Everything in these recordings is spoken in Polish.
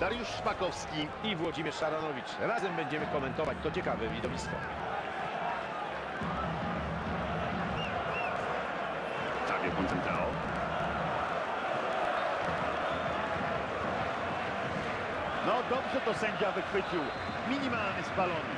Dariusz Szpakowski. i Włodzimierz Szaranowicz. Razem będziemy komentować to ciekawe widowisko. Fabio Concentrao. No dobrze to sędzia wychwycił. Minimalny spalony.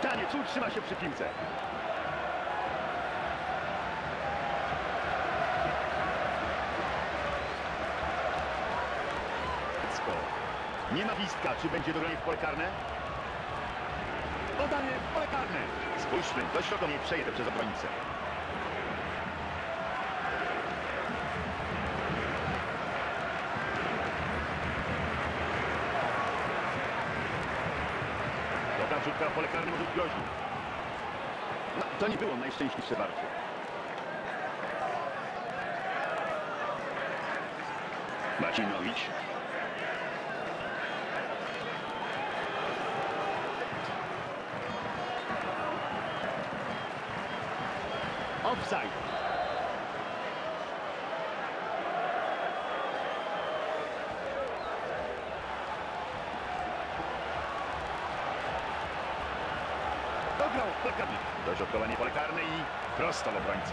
Pytanie, czy utrzyma się przy piłce? Nie ma gwizdka, czy będzie dogranie w pole karne? Podanie w pole karne. Spójrzmy, do środka nie przejdę przez obrońcę. W pole karne może groźna. No, to nie było najszczęśliwsze warcie. Macinowicz. Offside. Dograł pole karne. Dośrodkowanie pole karne i prosto obrońcę.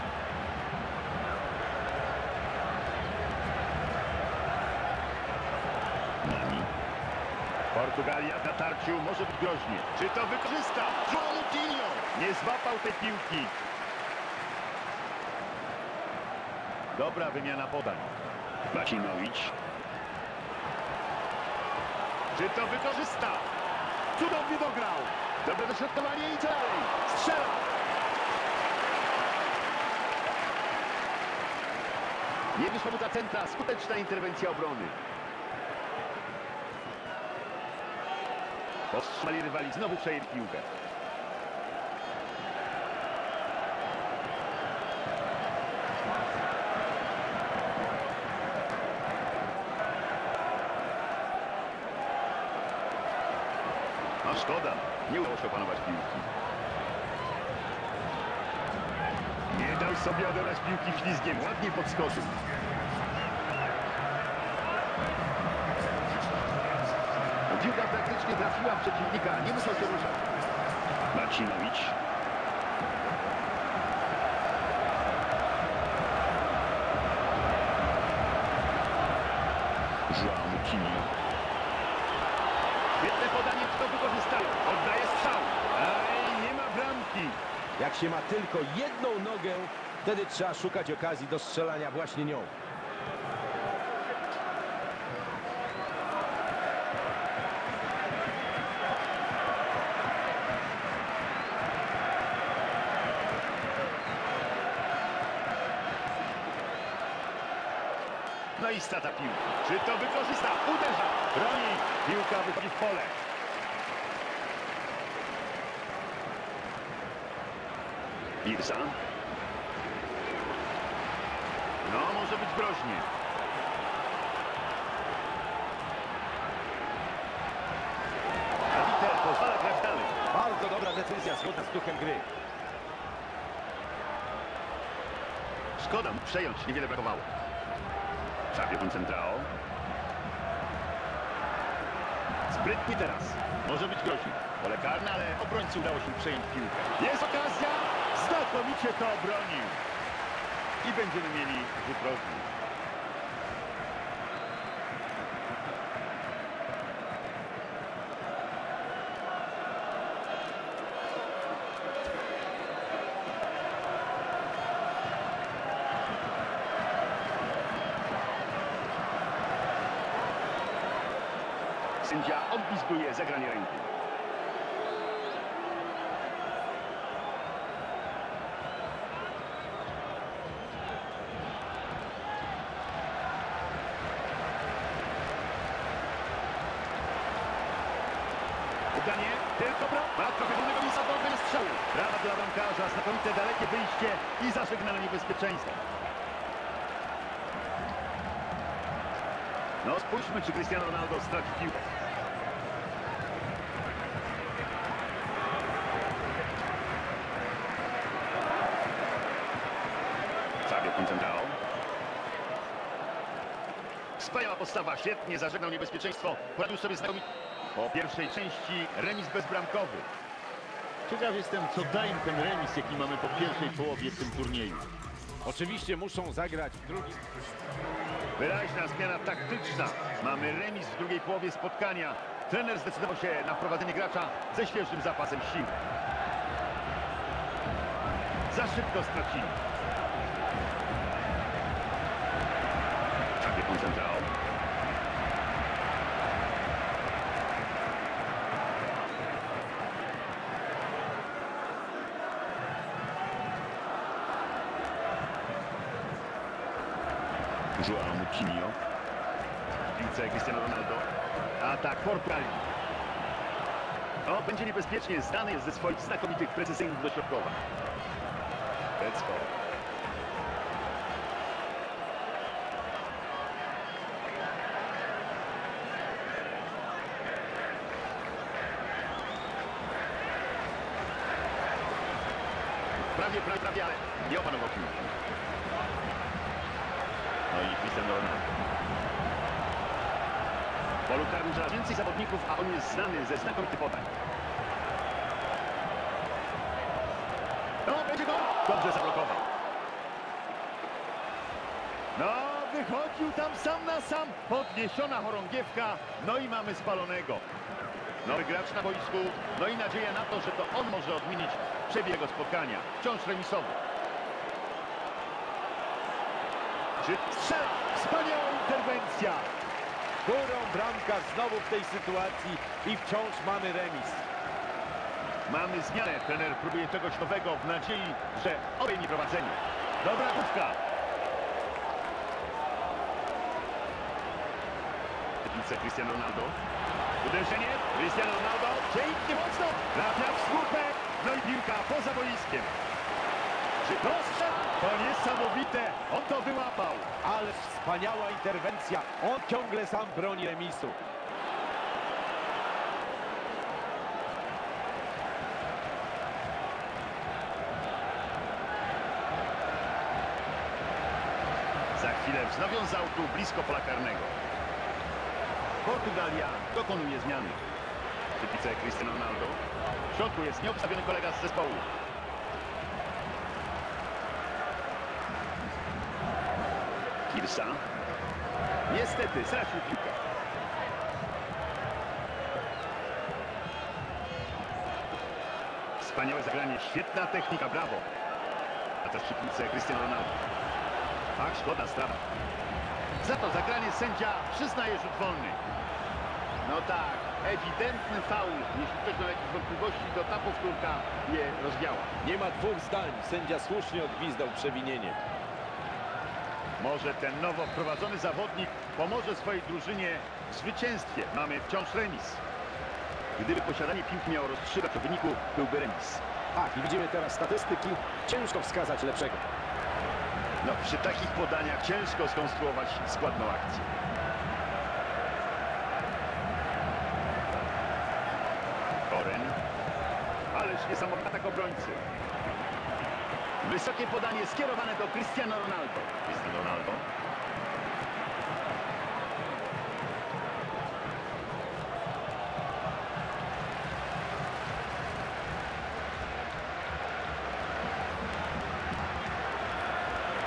Nani. Portugalia w natarciu może być groźnie. Czy to wykorzysta? Moutinho nie złapał tej piłki. Dobra wymiana podań. Macinowicz. Czy to wykorzysta? Cudownie dograł. Dobre dośrodkowanie i dalej. Strzela. Nie wyszła mu ta centra. Skuteczna interwencja obrony. Powstrzymali rywali. Znowu przejęli piłkę. Szkoda, nie udało się opanować piłki. Nie dał sobie odebrać piłki ślizgiem, ładnie podskoczył. Piłka praktycznie trafiła w przeciwnika, nie musiał się ruszać. Marcinowicz. João Moutinho. Świetne podanie, kto wykorzystają. Oddaje strzał. Ej, nie ma bramki. Jak się ma tylko jedną nogę, wtedy trzeba szukać okazji do strzelania właśnie nią. I strata piłki. Czy to wykorzysta? Uderza. Broni. Piłka wychodzi w pole. Birsa. No, może być groźnie. Kabiter pozwala grać dalej. Bardzo dobra decyzja zgodna z duchem gry. Szkoda mu przejąć, niewiele brakowało. Fabio Concentrao. Sprytnie teraz. Może być groźny. Pole karne, ale obrońcy udało się przejąć piłkę. Jest okazja! Znakomicie to obronił. I będziemy mieli rzut. Sędzia odpiskuje zagranie ręki. Udanie Tylko bram. Ma trochę wolnego miejsca do odbioru strzału. Brawa dla bramkarza, znakomite dalekie wyjście i zażegnane niebezpieczeństwo. No spójrzmy, czy Cristiano Ronaldo straci piłkę. Wspaniała postawa, świetnie zażegnał niebezpieczeństwo. Poradził sobie znakomicie. Po pierwszej części remis bezbramkowy. Ciekaw jestem, co daje ten remis, jaki mamy po pierwszej połowie w tym turnieju. Oczywiście muszą zagrać w drugim. Wyraźna zmiana taktyczna. Mamy remis w drugiej połowie spotkania. Trener zdecydował się na wprowadzenie gracza ze świeżym zapasem sił. Za szybko stracili. Koncentrał. Joao Moutinho. Piłce Cristiano Ronaldo. Atak Portugalii. O, będzie niebezpiecznie. Znany jest ze swoich znakomitych, precyzyjnych dośrodkowań. Becko. Prawie, prawie, prawie, ale nie opanował piłki. No i Cristiano Ronaldo. W polu coraz więcej zawodników, a on jest znany ze znakomitych podań. No, będzie gol! Dobrze zablokował. No, wychodził tam sam na sam. Podniesiona chorągiewka. No i mamy spalonego. Nowy gracz na boisku. No i nadzieja na to, że to on może odmienić przebieg spotkania. Wciąż remisowy. Czy? Wspaniała interwencja. Górą bramkarz znowu w tej sytuacji i wciąż mamy remis. Mamy zmianę. Trener próbuje czegoś nowego w nadziei, że obejmie prowadzenie. Dobra główka. Piłce Cristiano Ronaldo. Uderzenie. Cristiano Ronaldo. Pięknie mocno. Trafia w słupek. No i piłka poza boiskiem. Czy strzał? To niesamowite. On to wyłapał. Ale wspaniała interwencja. On ciągle sam broni remisu. Za chwilę wznowią z autu blisko pola karnego. Portugalia dokonuje zmiany. Przypice Cristiano Ronaldo. W środku jest nieobstawiony kolega z zespołu. Kirsa. Niestety, stracił piłkę. Wspaniałe zagranie, świetna technika, brawo. A też przy piłce Cristiano Ronaldo. Tak, szkoda strata. Za to zagranie sędzia przyznaje rzut wolny. No tak, ewidentny faul. Jeśli ktoś miał jakieś wątpliwości, to ta powtórka je rozwiała. Nie ma dwóch zdań. Sędzia słusznie odgwizdał przewinienie. Może ten nowo wprowadzony zawodnik pomoże swojej drużynie w zwycięstwie. Mamy wciąż remis. Gdyby posiadanie piłki miało rozstrzygać o wyniku, byłby remis. Tak, i widzimy teraz statystyki. Ciężko wskazać lepszego. No, przy takich podaniach ciężko skonstruować składną akcję. Koren. Ależ niesamowity atak obrońcy. Wysokie podanie skierowane do Cristiano Ronaldo. Cristiano Ronaldo.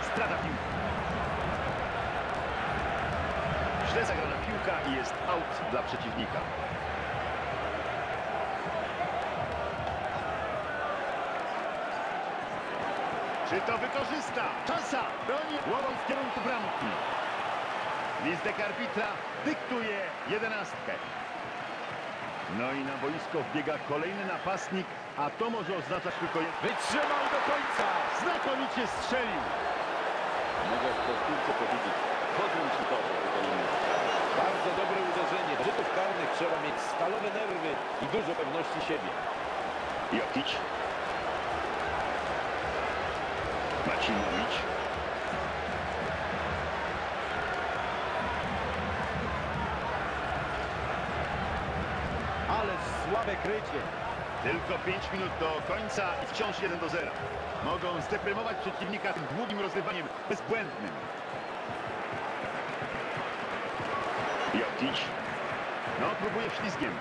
Strata piłki. Źle zagrana piłka i jest out dla przeciwnika. Czy to wykorzysta? Czasa! Broni głową w kierunku bramki. Listek arbitra dyktuje jedenastkę. No i na boisko wbiega kolejny napastnik, a to może oznaczać tylko jedno. Wytrzymał do końca. Znakomicie strzelił. Mogę w powtórce powiedzieć, podręcznikowo. Bardzo dobre uderzenie. Rzutów karnych trzeba mieć stalowe nerwy i dużo pewności siebie. Jokic. Macimowicz. Ale słabe krycie. Tylko 5 minut do końca i wciąż 1 do 0. Mogą zdeprymować przeciwnika tym długim rozrywaniem bezbłędnym. Jokic. No, próbuje ślizgiem.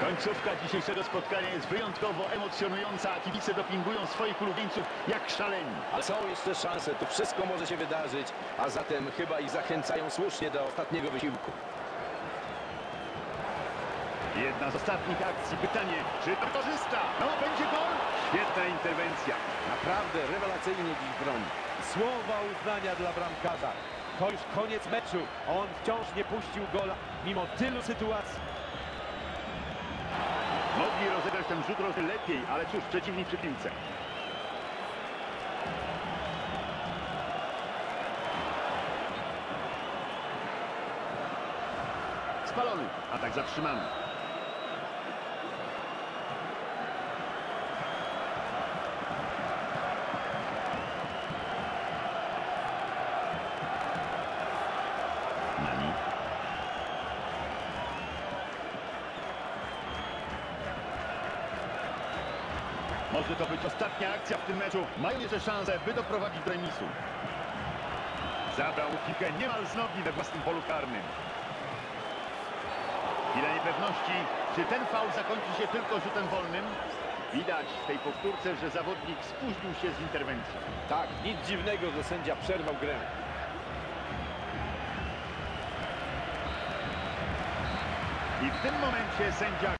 Końcówka dzisiejszego spotkania jest wyjątkowo emocjonująca, a kibice dopingują swoich ulubieńców jak szaleni. Ale są jeszcze szanse, tu wszystko może się wydarzyć, a zatem chyba ich zachęcają słusznie do ostatniego wysiłku. Jedna z ostatnich akcji. Pytanie, czy to korzysta? No, będzie gol? Świetna interwencja. Naprawdę rewelacyjnie dziś broni. Słowa uznania dla bramkarza. To już koniec meczu. On wciąż nie puścił gola, mimo tylu sytuacji. Mogli rozegrać ten rzut rożny lepiej, ale cóż, przeciwnik przy piłce. Spalony, atak zatrzymany. Może to być ostatnia akcja w tym meczu. Mają jeszcze szansę, by doprowadzić do remisu. Zabrał piłkę niemal z nogi we własnym polu karnym. Chwila niepewności, czy ten faul zakończy się tylko rzutem wolnym? Widać w tej powtórce, że zawodnik spóźnił się z interwencją. Tak, nic dziwnego, że sędzia przerwał grę. I w tym momencie sędzia